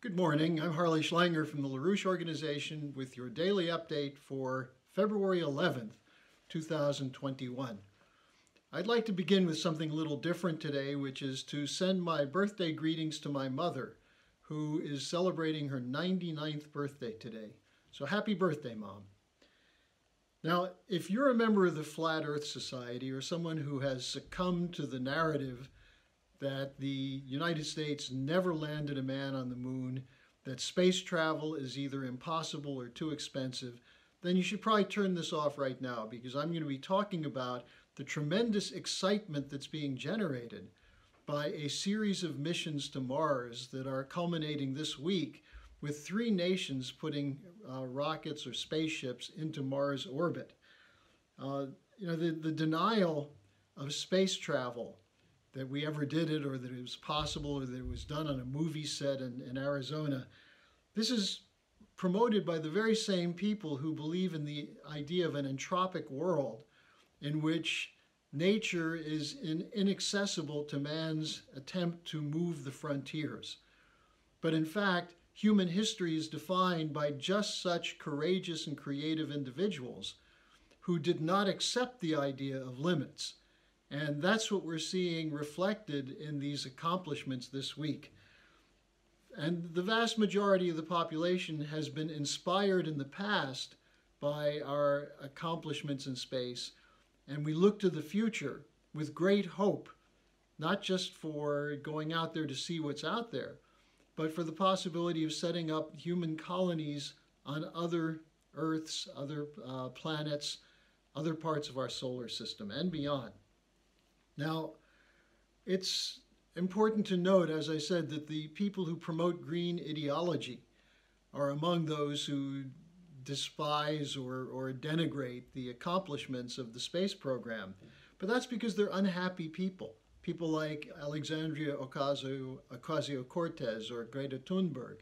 Good morning. I'm Harley Schlanger from the LaRouche Organization with your daily update for February 11th, 2021. I'd like to begin with something a little different today, which is to send my birthday greetings to my mother, who is celebrating her 99th birthday today. So happy birthday, Mom. Now, if you're a member of the Flat Earth Society or someone who has succumbed to the narrative that the United States never landed a man on the moon, that space travel is either impossible or too expensive, then you should probably turn this off right now because I'm going to be talking about the tremendous excitement that's being generated by a series of missions to Mars that are culminating this week with three nations putting uh, rockets or spaceships into Mars orbit. Uh, you know, the, the denial of space travel that we ever did it or that it was possible or that it was done on a movie set in, in Arizona. This is promoted by the very same people who believe in the idea of an entropic world in which nature is in, inaccessible to man's attempt to move the frontiers. But in fact, human history is defined by just such courageous and creative individuals who did not accept the idea of limits and that's what we're seeing reflected in these accomplishments this week. And the vast majority of the population has been inspired in the past by our accomplishments in space. And we look to the future with great hope, not just for going out there to see what's out there, but for the possibility of setting up human colonies on other Earths, other uh, planets, other parts of our solar system, and beyond. Now, it's important to note, as I said, that the people who promote green ideology are among those who despise or, or denigrate the accomplishments of the space program. But that's because they're unhappy people. People like Alexandria Ocasio-Cortez or Greta Thunberg,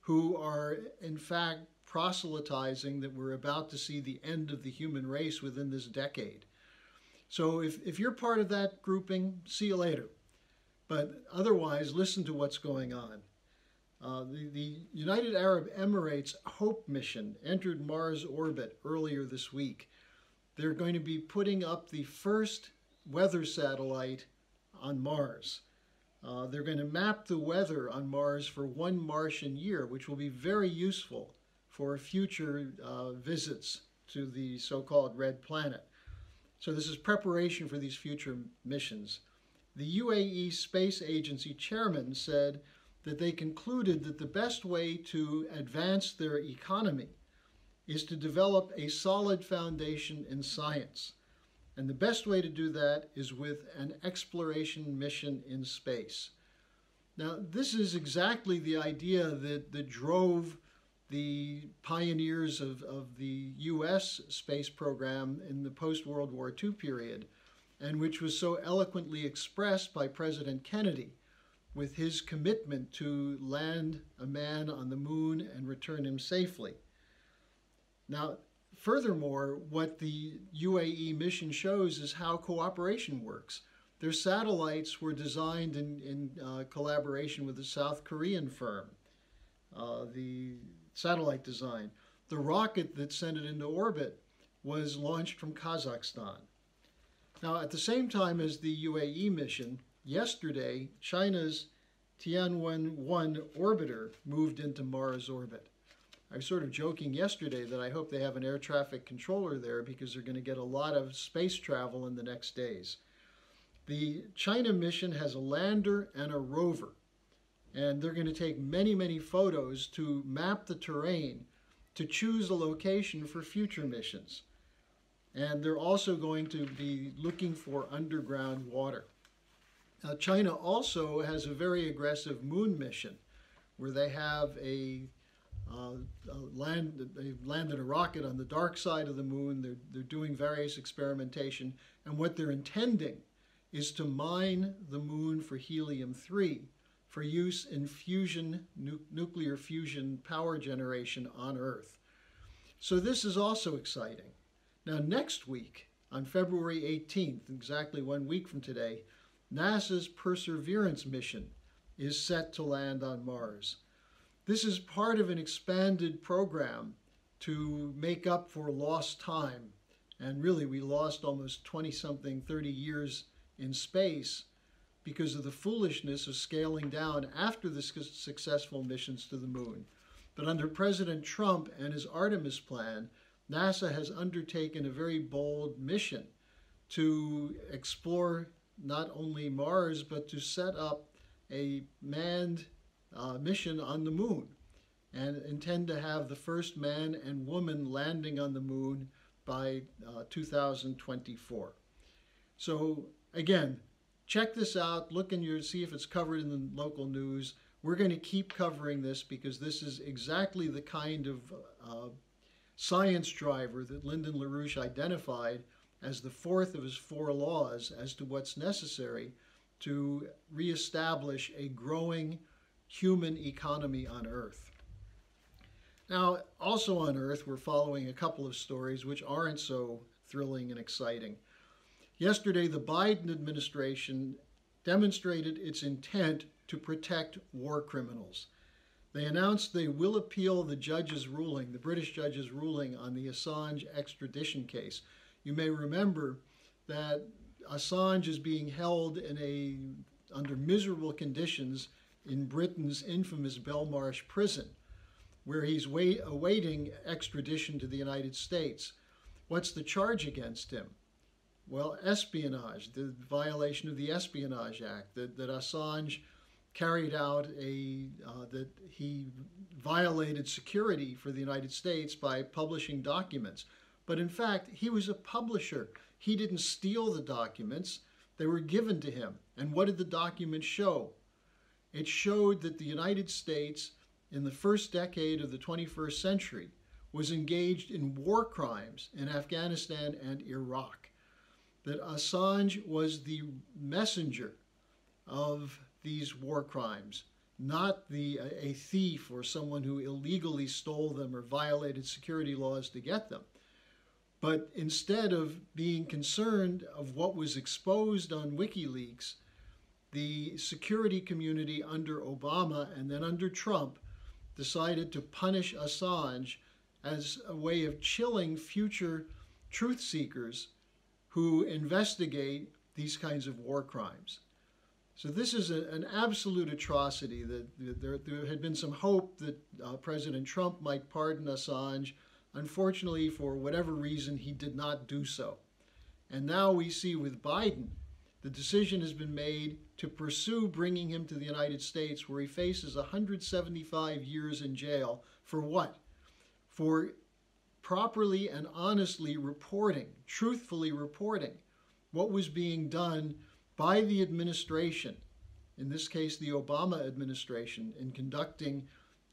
who are in fact proselytizing that we're about to see the end of the human race within this decade. So if, if you're part of that grouping, see you later. But otherwise, listen to what's going on. Uh, the, the United Arab Emirates HOPE mission entered Mars orbit earlier this week. They're going to be putting up the first weather satellite on Mars. Uh, they're going to map the weather on Mars for one Martian year, which will be very useful for future uh, visits to the so-called red planet. So this is preparation for these future missions. The UAE Space Agency chairman said that they concluded that the best way to advance their economy is to develop a solid foundation in science. And the best way to do that is with an exploration mission in space. Now, this is exactly the idea that, that drove the pioneers of, of the U.S. space program in the post-World War II period, and which was so eloquently expressed by President Kennedy with his commitment to land a man on the moon and return him safely. Now, furthermore, what the UAE mission shows is how cooperation works. Their satellites were designed in, in uh, collaboration with a South Korean firm. Uh, the satellite design. The rocket that sent it into orbit was launched from Kazakhstan. Now, at the same time as the UAE mission, yesterday, China's Tianwen-1 orbiter moved into Mars orbit. I was sort of joking yesterday that I hope they have an air traffic controller there because they're going to get a lot of space travel in the next days. The China mission has a lander and a rover and they're going to take many, many photos to map the terrain to choose a location for future missions. And they're also going to be looking for underground water. Now, China also has a very aggressive moon mission where they have a, uh, a land, They've landed a rocket on the dark side of the moon. They're, they're doing various experimentation. And what they're intending is to mine the moon for helium-3 for use in fusion, nu nuclear fusion power generation on Earth. So this is also exciting. Now next week, on February 18th, exactly one week from today, NASA's Perseverance mission is set to land on Mars. This is part of an expanded program to make up for lost time. And really, we lost almost 20 something, 30 years in space because of the foolishness of scaling down after the successful missions to the moon. But under President Trump and his Artemis plan, NASA has undertaken a very bold mission to explore not only Mars, but to set up a manned uh, mission on the moon and intend to have the first man and woman landing on the moon by uh, 2024. So again, check this out. Look in your see if it's covered in the local news. We're going to keep covering this because this is exactly the kind of uh, science driver that Lyndon LaRouche identified as the fourth of his four laws as to what's necessary to reestablish a growing human economy on Earth. Now, also on Earth, we're following a couple of stories which aren't so thrilling and exciting. Yesterday, the Biden administration demonstrated its intent to protect war criminals. They announced they will appeal the judge's ruling, the British judge's ruling on the Assange extradition case. You may remember that Assange is being held in a under miserable conditions in Britain's infamous Belmarsh prison where he's wait, awaiting extradition to the United States. What's the charge against him? Well, espionage, the violation of the Espionage Act, that, that Assange carried out a, uh, that he violated security for the United States by publishing documents. But in fact, he was a publisher. He didn't steal the documents, they were given to him. And what did the documents show? It showed that the United States in the first decade of the 21st century was engaged in war crimes in Afghanistan and Iraq. That Assange was the messenger of these war crimes, not the, a thief or someone who illegally stole them or violated security laws to get them. But instead of being concerned of what was exposed on WikiLeaks, the security community under Obama and then under Trump decided to punish Assange as a way of chilling future truth seekers who investigate these kinds of war crimes. So this is a, an absolute atrocity. That, that there, there, had been some hope that uh, President Trump might pardon Assange. Unfortunately, for whatever reason, he did not do so. And now we see with Biden the decision has been made to pursue bringing him to the United States, where he faces 175 years in jail for what? For properly and honestly reporting, truthfully reporting what was being done by the administration, in this case the Obama administration, in conducting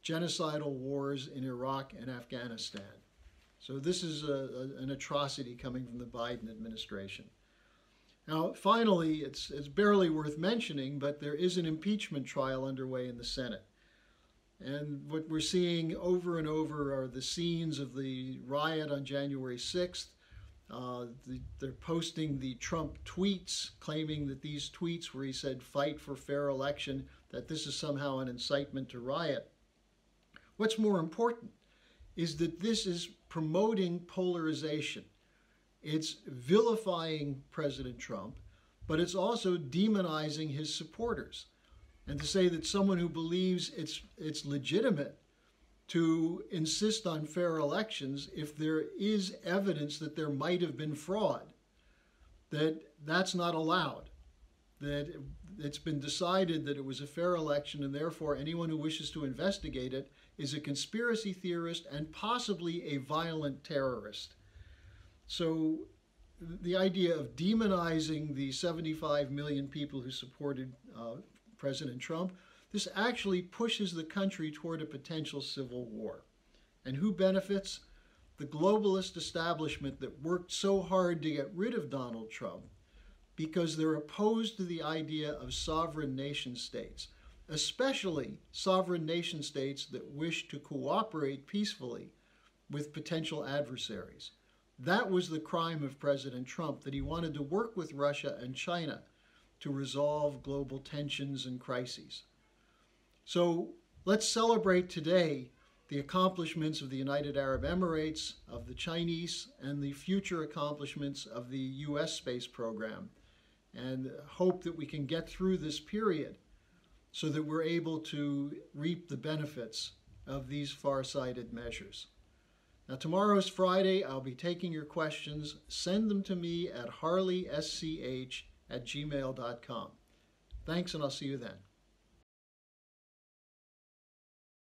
genocidal wars in Iraq and Afghanistan. So this is a, a, an atrocity coming from the Biden administration. Now, finally, it's, it's barely worth mentioning, but there is an impeachment trial underway in the Senate. And what we're seeing over and over are the scenes of the riot on January 6th. Uh, the, they're posting the Trump tweets, claiming that these tweets, where he said, fight for fair election, that this is somehow an incitement to riot. What's more important is that this is promoting polarization. It's vilifying President Trump, but it's also demonizing his supporters. And to say that someone who believes it's, it's legitimate to insist on fair elections if there is evidence that there might have been fraud, that that's not allowed. That it's been decided that it was a fair election, and therefore anyone who wishes to investigate it is a conspiracy theorist and possibly a violent terrorist. So the idea of demonizing the 75 million people who supported uh, President Trump, this actually pushes the country toward a potential civil war. And who benefits? The globalist establishment that worked so hard to get rid of Donald Trump because they're opposed to the idea of sovereign nation states, especially sovereign nation states that wish to cooperate peacefully with potential adversaries. That was the crime of President Trump, that he wanted to work with Russia and China to resolve global tensions and crises. So Let's celebrate today the accomplishments of the United Arab Emirates, of the Chinese, and the future accomplishments of the U.S. space program, and hope that we can get through this period so that we're able to reap the benefits of these far-sighted measures. Now, tomorrow's Friday. I'll be taking your questions. Send them to me at harleysch at gmail.com. Thanks, and I'll see you then.